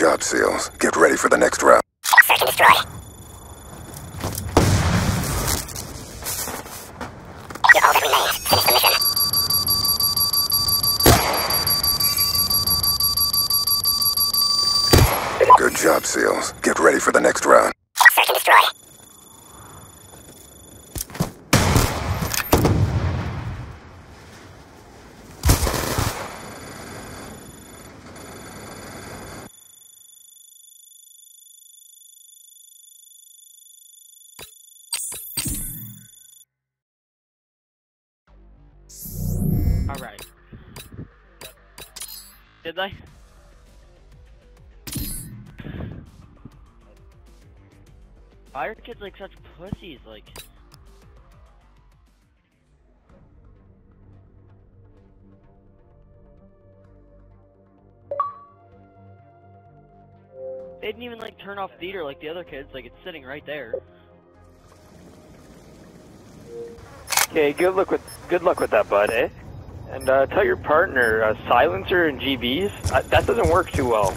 job, SEALs. Get ready for the next round. Search and destroy. You're all that remains. Finish the mission. Good job, SEALs. Get ready for the next round. Alright. Did they? Why are kids like such pussies? Like, they didn't even like turn off theater like the other kids. Like it's sitting right there. Okay, good luck with good luck with that, bud, eh? And uh, tell your partner, uh, silencer and GBs, uh, that doesn't work too well.